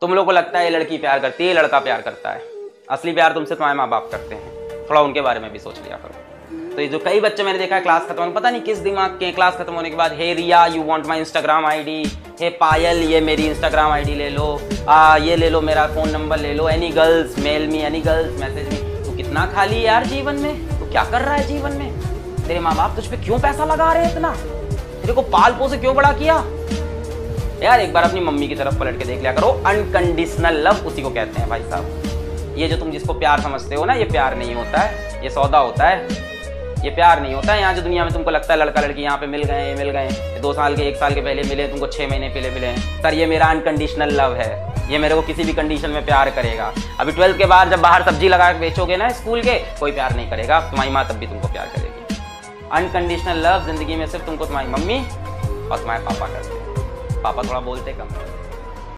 तुम लोग को लगता है ये लड़की प्यार करती है लड़का प्यार करता है। असली प्यार तुमसे तुम्हारे माँ बाप करते हैं। थोड़ा उनके बारे में भी सोच लिया करो। तो ये जो कई बच्चे मैंने देखा है, क्लास खत्म पता नहीं किस दिमाग के क्लास खत्म होने के बाद, hey Riya you want my Instagram ID hey Payal, ये मेरी इंस्टाग्राम आईडी ले लो। आ, ये ले लो, मेरा फ़ोन नंबर ले लो। Any girls mail me any girls message me तू कितना खाली यार जीवन में? तू क्या कर रहा है जीवन में? तेरे माँ बाप तुझ पे क्यों पैसा लगा रहे इतना? तेरे को पाल पोसे क्यों बड़ा किया? यार, एक बार अपनी मम्मी की तरफ़ पलट के देख लिया करो। अनकंडीशनल लव उसी को कहते हैं भाई साहब। ये जो तुम जिसको प्यार समझते हो ना, ये प्यार नहीं होता है। ये सौदा होता है। ये प्यार नहीं होता है। यहाँ जो दुनिया में तुमको लगता है लड़का लड़की यहाँ पे मिल गए मिल गए दो साल के, एक साल के पहले मिले तुमको छह महीने पहले मिले सर, ये मेरा अनकंडीशनल लव है। ये मेरे को किसी भी कंडीशन में प्यार करेगा। अभी ट्वेल्थ के बाद जब बाहर सब्ज़ी लगा के बेचोगे ना स्कूल के, कोई प्यार नहीं करेगा। तुम्हारी माँ तब भी तुमको प्यार करेगी। अनकंडीशनल लव ज़िंदगी में सिर्फ़ तुमको तुम्हारी मम्मी और तुम्हारे पापा करते हैं। पापा थोड़ा बोलते कम